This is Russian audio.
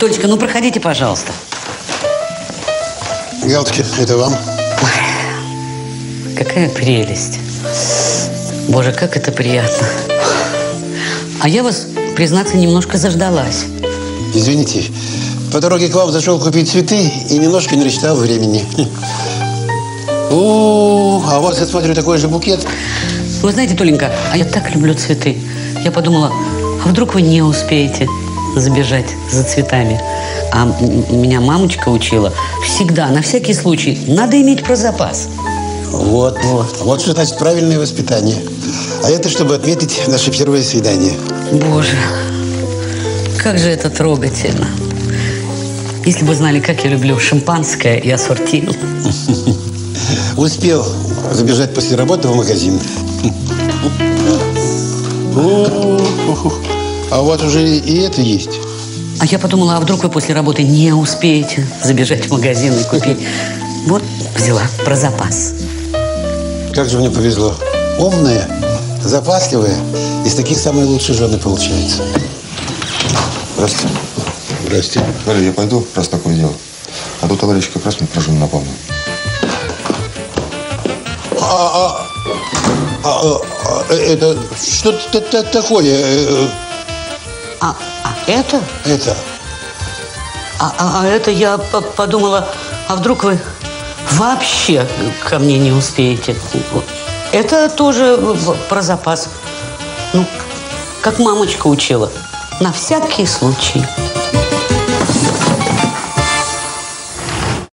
Толечка, ну проходите, пожалуйста. Галочки, это вам. Какая прелесть. Боже, как это приятно. А я вас, признаться, немножко заждалась. Извините, по дороге к вам зашел купить цветы и немножко не рассчитал времени. О, а у вас, я смотрю, такой же букет. Вы знаете, Толенька, а я так люблю цветы. Я подумала, а вдруг вы не успеете забежать за цветами? А меня мамочка учила всегда, на всякий случай, надо иметь про запас. Вот, вот. Вот что значит правильное воспитание. А это чтобы отметить наше первое свидание. Боже, как же это трогательно. Если бы знали, как я люблю шампанское и ассорти. Успел забежать после работы в магазин. А у вас уже и это есть. А я подумала, а вдруг вы после работы не успеете забежать в магазин и купить. Вот взяла про запас. Как же мне повезло. Умная, запасливая. Из таких самые лучшие жены получается. Здравствуйте. Здрасте. Валя, я пойду, раз такое дело. А то товарищ как раз мне про жену напомнил. А, а, а, а, это что это та- такое? А, а это? Это. А, а- а это я по- подумала, а вдруг вы вообще ко мне не успеете? Это тоже про запас. Ну, как мамочка учила. На всякий случай.